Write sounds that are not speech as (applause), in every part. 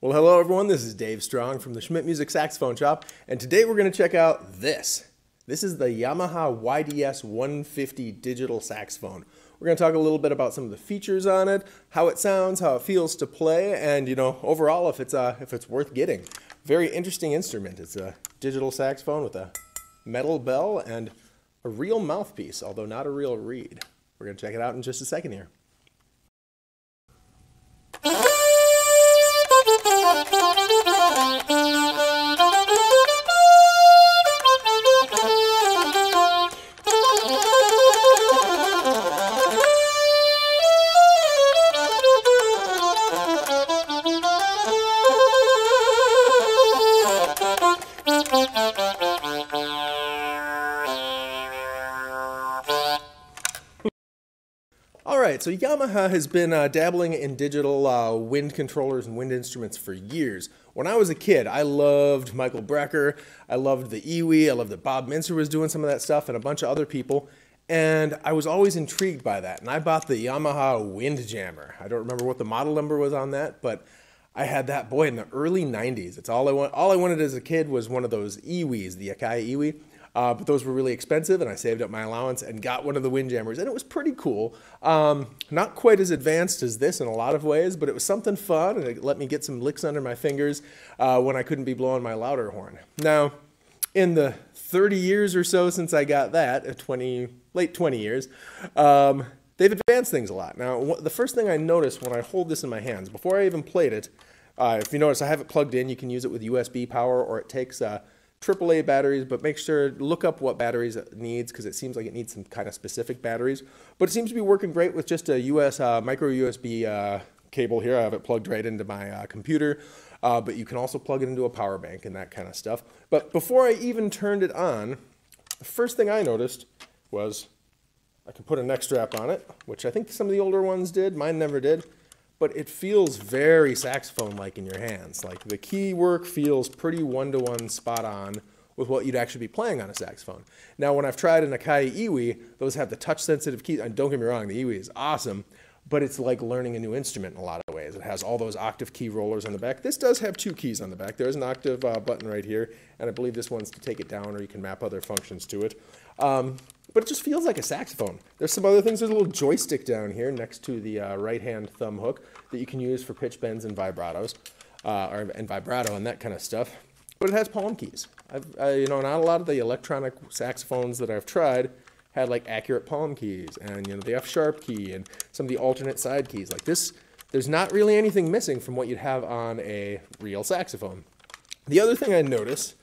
Well, hello everyone, this is Dave Strong from the Schmitt Music Saxophone Shop, and today we're going to check out this. This is the Yamaha YDS 150 digital saxophone. We're going to talk a little bit about some of the features on it, how it sounds, how it feels to play, and you know, overall if it's uh, if it's worth getting. Very interesting instrument. It's a digital saxophone with a metal bell and a real mouthpiece, although not a real reed. We're going to check it out in just a second here. So Yamaha has been uh, dabbling in digital uh, wind controllers and wind instruments for years. When I was a kid, I loved Michael Brecker, I loved the EWI, I loved that Bob Mintzer was doing some of that stuff, and a bunch of other people. And I was always intrigued by that. And I bought the Yamaha Windjammer. I don't remember what the model number was on that, but I had that boy in the early 90s. It's all I want. All I wanted as a kid was one of those EWIs, the Akai EWI. Uh, but those were really expensive, and I saved up my allowance and got one of the Windjammers, and it was pretty cool. Um, not quite as advanced as this in a lot of ways, but it was something fun, and it let me get some licks under my fingers uh, when I couldn't be blowing my louder horn. Now, in the 30 years or so since I got that, uh, 20 late 20 years, um, they've advanced things a lot. Now, the first thing I noticed when I hold this in my hands, before I even played it, uh, if you notice, I have it plugged in. You can use it with USB power, or it takes uh, AAA batteries, but make sure, look up what batteries it needs because it seems like it needs some kind of specific batteries. But it seems to be working great with just a US uh, micro USB uh, cable here. I have it plugged right into my uh, computer, uh, but you can also plug it into a power bank and that kind of stuff. But before I even turned it on, the first thing I noticed was I could put a neck strap on it, which I think some of the older ones did. Mine never did but it feels very saxophone-like in your hands. Like the key work feels pretty one-to-one spot on with what you'd actually be playing on a saxophone. Now, when I've tried an Akai EWI, those have the touch-sensitive keys. And don't get me wrong, the EWI is awesome, but it's like learning a new instrument in a lot of ways. It has all those octave key rollers on the back. This does have two keys on the back. There's an octave uh, button right here, and I believe this one's to take it down, or you can map other functions to it. Um, but it just feels like a saxophone. There's some other things. There's a little joystick down here next to the uh, right-hand thumb hook that you can use for pitch bends and vibratos, uh, or and vibrato and that kind of stuff. But it has palm keys. I've, uh, you know, not a lot of the electronic saxophones that I've tried had like accurate palm keys and you know the F sharp key and some of the alternate side keys. Like this, there's not really anything missing from what you'd have on a real saxophone. The other thing I notice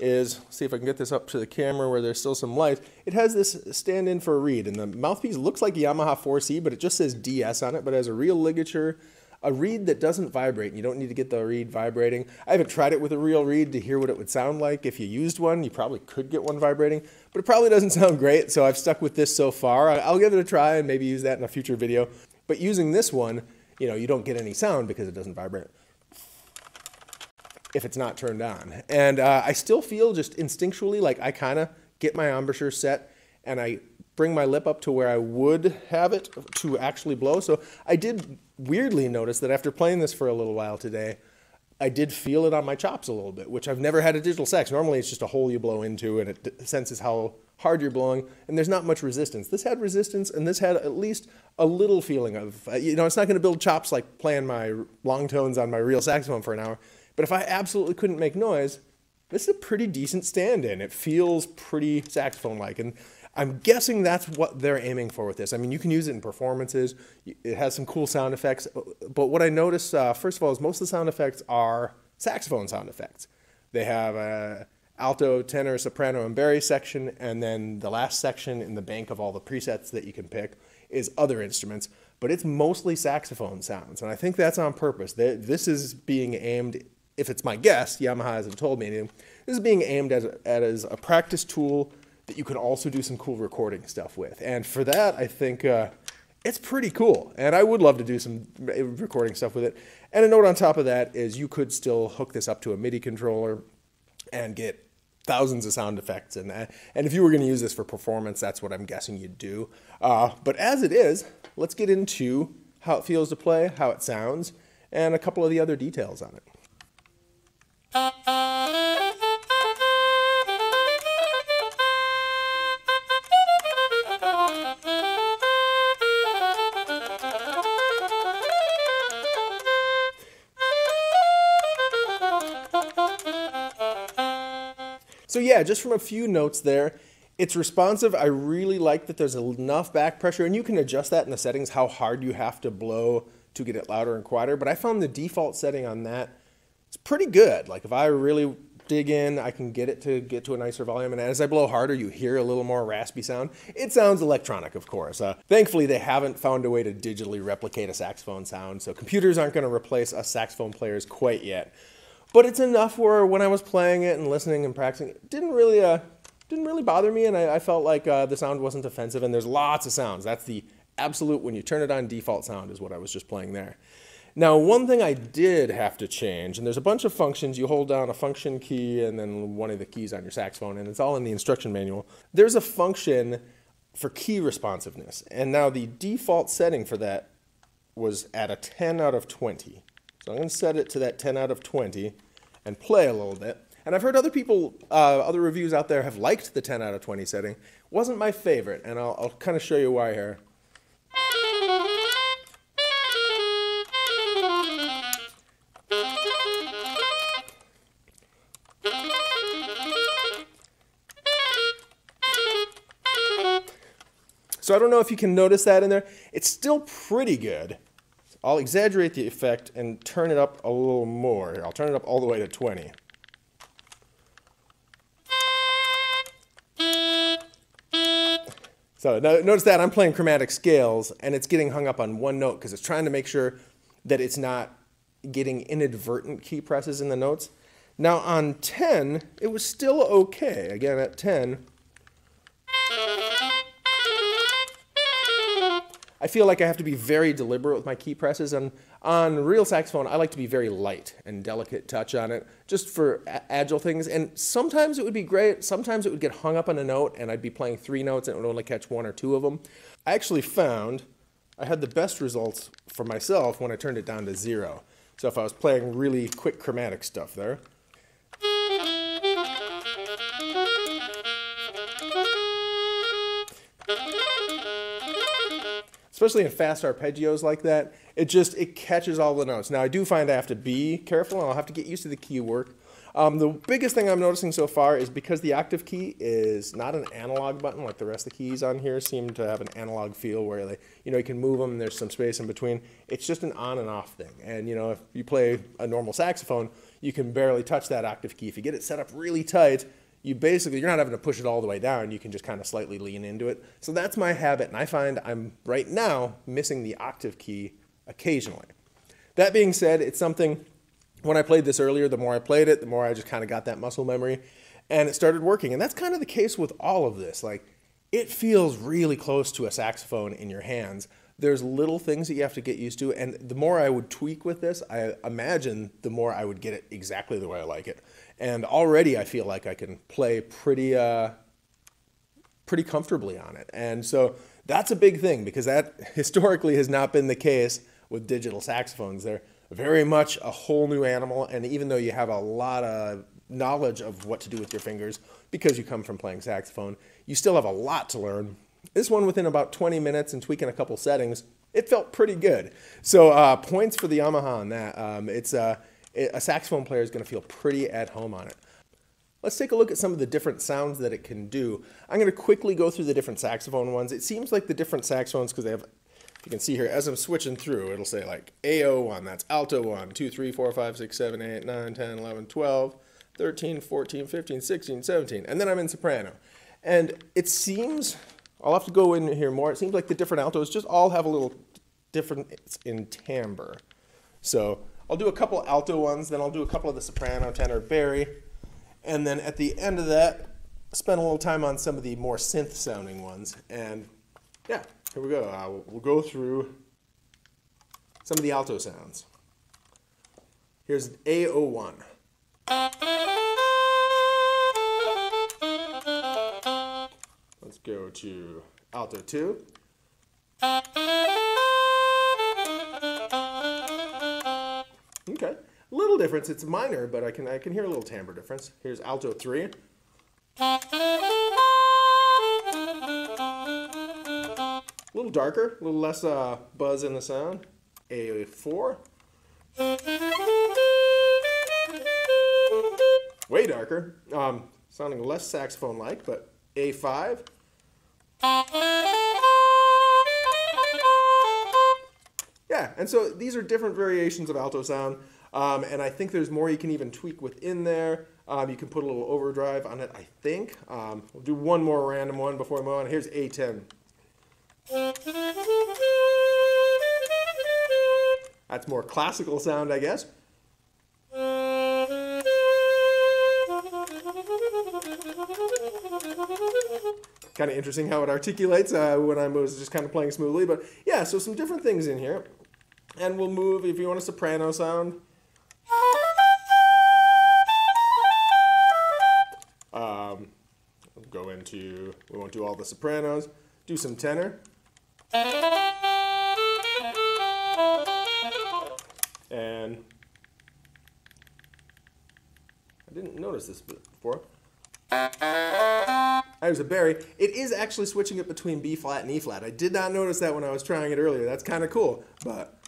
is, see if I can get this up to the camera where there's still some light. It has this stand-in for a reed, and the mouthpiece looks like a Yamaha 4C, but it just says DS on it, but it has a real ligature, a reed that doesn't vibrate, and you don't need to get the reed vibrating. I haven't tried it with a real reed to hear what it would sound like. If you used one, you probably could get one vibrating, but it probably doesn't (laughs) sound great, so I've stuck with this so far. I'll give it a try and maybe use that in a future video. But using this one, you know, you don't get any sound because it doesn't vibrate if it's not turned on. And uh, I still feel just instinctually like I kind of get my embouchure set and I bring my lip up to where I would have it to actually blow. So I did weirdly notice that after playing this for a little while today, I did feel it on my chops a little bit, which I've never had a digital sax. Normally it's just a hole you blow into and it senses how hard you're blowing, and there's not much resistance. This had resistance, and this had at least a little feeling of, uh, you know, it's not going to build chops like playing my long tones on my real saxophone for an hour, but if I absolutely couldn't make noise, this is a pretty decent stand-in. It feels pretty saxophone-like, and I'm guessing that's what they're aiming for with this. I mean, you can use it in performances. It has some cool sound effects, but what I noticed, uh, first of all, is most of the sound effects are saxophone sound effects. They have a alto, tenor, soprano, and bari section, and then the last section in the bank of all the presets that you can pick is other instruments, but it's mostly saxophone sounds, and I think that's on purpose. This is being aimed if it's my guess, Yamaha hasn't told me anything, this is being aimed as a, as a practice tool that you can also do some cool recording stuff with. And for that, I think uh, it's pretty cool. And I would love to do some recording stuff with it. And a note on top of that is you could still hook this up to a MIDI controller and get thousands of sound effects and that. And if you were going to use this for performance, that's what I'm guessing you'd do. Uh, but as it is, let's get into how it feels to play, how it sounds, and a couple of the other details on it. So yeah, just from a few notes there, it's responsive. I really like that there's enough back pressure, and you can adjust that in the settings how hard you have to blow to get it louder and quieter. But I found the default setting on that it's pretty good. Like if I really dig in, I can get it to get to a nicer volume. And as I blow harder, you hear a little more raspy sound. It sounds electronic, of course. Uh, thankfully, they haven't found a way to digitally replicate a saxophone sound, so computers aren't going to replace us saxophone players quite yet. But it's enough where when I was playing it and listening and practicing, it didn't really uh, didn't really bother me, and I, I felt like uh, the sound wasn't offensive. And there's lots of sounds. That's the absolute when you turn it on default sound is what I was just playing there. Now, one thing I did have to change, and there's a bunch of functions. You hold down a function key and then one of the keys on your saxophone, and it's all in the instruction manual. There's a function for key responsiveness, and now the default setting for that was at a 10 out of 20. So I'm going to set it to that 10 out of 20 and play a little bit. And I've heard other people, uh, other reviews out there have liked the 10 out of 20 setting. Wasn't my favorite, and I'll, I'll kind of show you why here. So I don't know if you can notice that in there. It's still pretty good. I'll exaggerate the effect and turn it up a little more. Here, I'll turn it up all the way to 20. So notice that I'm playing chromatic scales and it's getting hung up on one note because it's trying to make sure that it's not getting inadvertent key presses in the notes. Now on 10, it was still okay. Again, at 10, I feel like I have to be very deliberate with my key presses. And on real saxophone, I like to be very light and delicate touch on it, just for agile things. And sometimes it would be great. Sometimes it would get hung up on a note, and I'd be playing three notes and it would only catch one or two of them. I actually found I had the best results for myself when I turned it down to zero. So if I was playing really quick chromatic stuff there. Especially in fast arpeggios like that, it just it catches all the notes. Now I do find I have to be careful, and I'll have to get used to the key work. Um, the biggest thing I'm noticing so far is because the octave key is not an analog button like the rest of the keys on here seem to have an analog feel where they, you know, you can move them and there's some space in between. It's just an on and off thing. And you know, if you play a normal saxophone, you can barely touch that octave key. If you get it set up really tight, you basically you're not having to push it all the way down. You can just kind of slightly lean into it. So that's my habit and i find i'm right now missing the octave key occasionally. That being said it's something when i played this earlier the more i played it the more i just kind of got that muscle memory and it started working. And that's kind of the case with all of this. Like it feels really close to a saxophone in your hands. There's little things that you have to get used to and the more i would tweak with this i imagine the more i would get it exactly the way i like it and already I feel like I can play pretty uh, pretty comfortably on it. And so that's a big thing because that (laughs) historically has not been the case with digital saxophones. They're very much a whole new animal, and even though you have a lot of knowledge of what to do with your fingers because you come from playing saxophone, you still have a lot to learn. This one, within about 20 minutes and tweaking a couple settings, it felt pretty good. So uh, points for the Yamaha on that. Um, it's uh, a saxophone player is going to feel pretty at home on it. Let's take a look at some of the different sounds that it can do. I'm going to quickly go through the different saxophone ones. It seems like the different saxophones, because they have, you can see here, as I'm switching through, it'll say like AO1, that's alto 1, 2, 3, 4, 5, 6, 7, 8, 9, 10, 11, 12, 13, 14, 15, 16, 17, and then I'm in soprano. And it seems, I'll have to go in here more, it seems like the different altos just all have a little difference in timbre. So I'll do a couple alto ones, then I'll do a couple of the soprano, tenor, bari, and then at the end of that, spend a little time on some of the more synth sounding ones. And yeah, here we go. Uh, we'll go through some of the alto sounds. Here's A01. Let's go to alto 2. Real difference. It's minor, but I can I can hear a little timbre difference. Here's alto three. A little darker, a little less uh, buzz in the sound. A four. Way darker, um, sounding less saxophone-like, but A five. Yeah, and so these are different variations of alto sound, um, and I think there's more you can even tweak within there. Um, you can put a little overdrive on it, I think. Um, we'll do one more random one before we move on. Here's A10. That's more classical sound, I guess. Kind of interesting how it articulates uh, when I was just kind of playing smoothly. But yeah, so some different things in here. And we'll move, if you want a soprano sound. Into, we won't do all the sopranos. Do some tenor. And I didn't notice this before. There's a bari. It is actually switching it between B flat and E flat. I did not notice that when I was trying it earlier. That's kind of cool, but.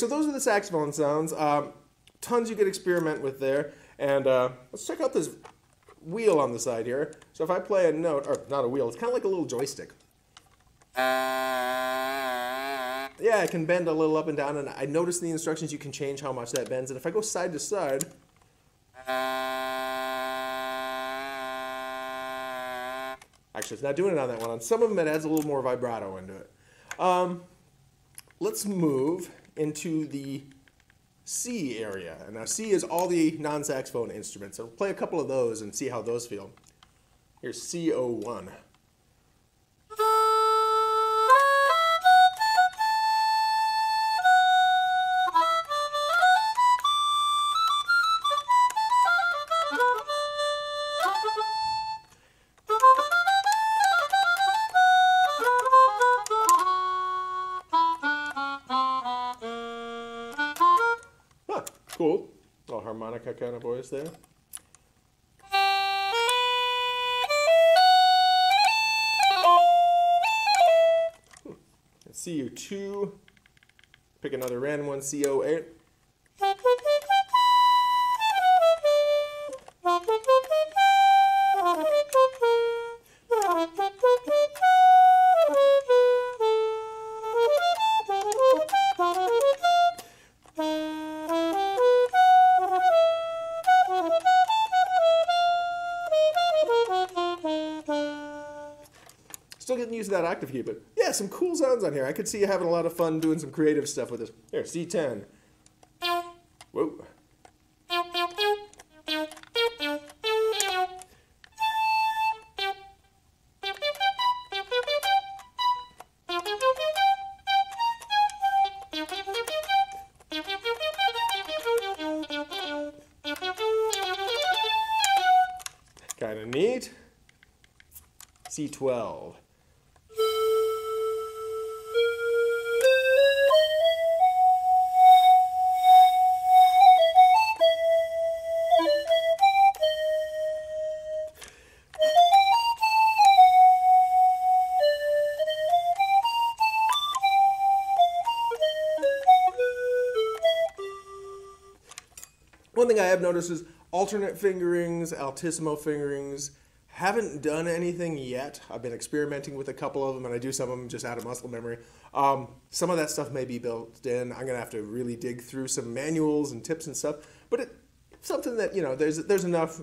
So those are the saxophone sounds. Um, tons you could experiment with there. And uh, let's check out this wheel on the side here. So if I play a note, or not a wheel, it's kind of like a little joystick. Yeah, it can bend a little up and down, and I noticed in the instructions you can change how much that bends. And if I go side to side, actually it's not doing it on that one. On some of them it adds a little more vibrato into it. Um, let's move into the C area. And now C is all the non-saxophone instruments. So we'll play a couple of those and see how those feel. Here's C01. Harmonica kind of voice there. CU2. Pick another random one, CO8. To that octave key, but yeah, some cool sounds on here. I could see you having a lot of fun doing some creative stuff with this. Here, C10. Whoa. Kind of neat. C12. One thing I have noticed is alternate fingerings, altissimo fingerings. Haven't done anything yet. I've been experimenting with a couple of them, and I do some of them just out of muscle memory. Um, some of that stuff may be built in. I'm gonna have to really dig through some manuals and tips and stuff. But it, something that you know, there's there's enough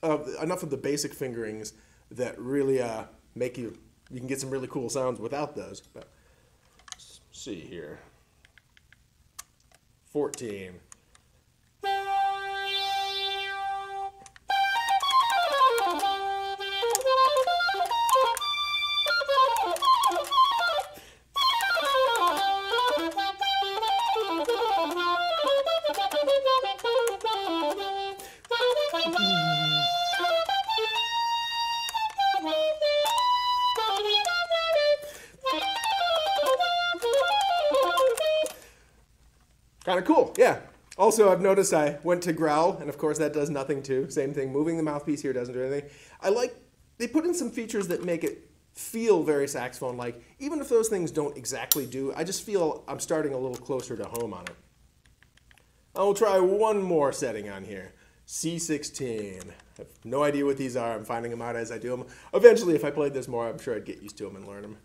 of enough of the basic fingerings that really uh, make you you can get some really cool sounds without those. But see here. 14. Kind of cool, yeah. Also, I've noticed I went to growl, and of course that does nothing too. Same thing, moving the mouthpiece here doesn't do anything. I like, they put in some features that make it feel very saxophone-like. Even if those things don't exactly do, I just feel I'm starting a little closer to home on it. I'll try one more setting on here. C16. I have no idea what these are. I'm finding them out as I do them. Eventually, if I played this more, I'm sure I'd get used to them and learn them.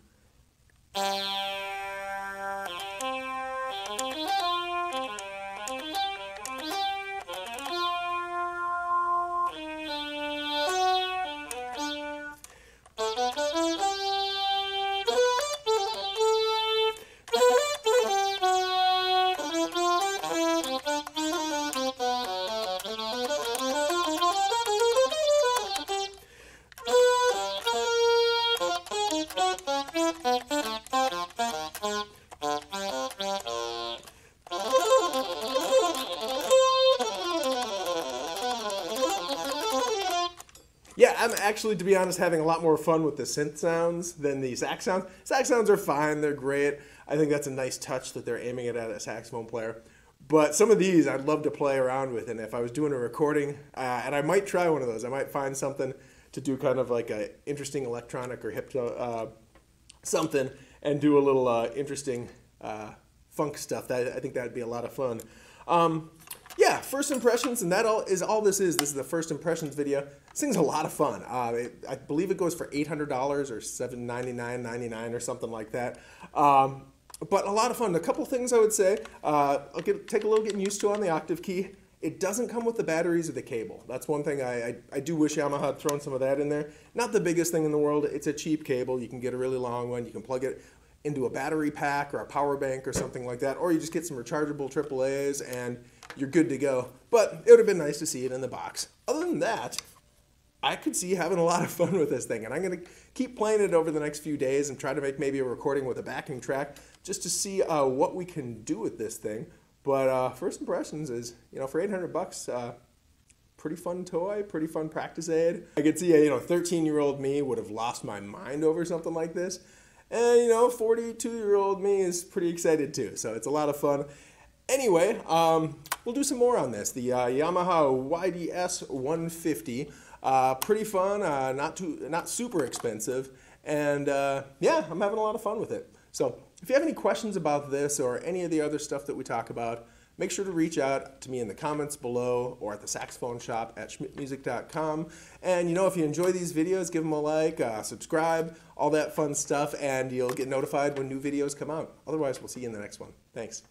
I'm actually, to be honest, having a lot more fun with the synth sounds than the sax sounds. Sax sounds are fine, they're great. I think that's a nice touch that they're aiming it at a saxophone player. But some of these I'd love to play around with, and if I was doing a recording, uh, and I might try one of those, I might find something to do kind of like a interesting electronic or hip uh, something, and do a little uh, interesting uh, funk stuff. That I think that'd be a lot of fun. Um, yeah, first impressions, and that all is all this is. This is the first impressions video. This thing's a lot of fun. Uh, it, I believe it goes for eight hundred dollars or seven ninety nine ninety nine or something like that. Um, but a lot of fun. A couple things I would say. Uh, I'll get, take a little getting used to on the octave key. It doesn't come with the batteries or the cable. That's one thing I, I, I, do wish Yamaha had thrown some of that in there. Not the biggest thing in the world. It's a cheap cable. You can get a really long one. You can plug it into a battery pack or a power bank or something like that. Or you just get some rechargeable AAAs and you're good to go. But it would have been nice to see it in the box. Other than that, I could see having a lot of fun with this thing. And I'm going to keep playing it over the next few days and try to make maybe a recording with a backing track just to see uh, what we can do with this thing. But uh, first impressions is, you know, for 800 bucks, uh, pretty fun toy, pretty fun practice aid. I could see a, you know, 13 year old me would have lost my mind over something like this. And, you know, 42 year old me is pretty excited too. So it's a lot of fun. Anyway, um, we'll do some more on this. The uh, Yamaha YDS 150. Uh, pretty fun, uh, not too, not super expensive, and uh, yeah, I'm having a lot of fun with it. So if you have any questions about this or any of the other stuff that we talk about, make sure to reach out to me in the comments below or at the saxophone shop at schmittmusic.com. And you know, if you enjoy these videos, give them a like, uh, subscribe, all that fun stuff, and you'll get notified when new videos come out. Otherwise, we'll see you in the next one. Thanks.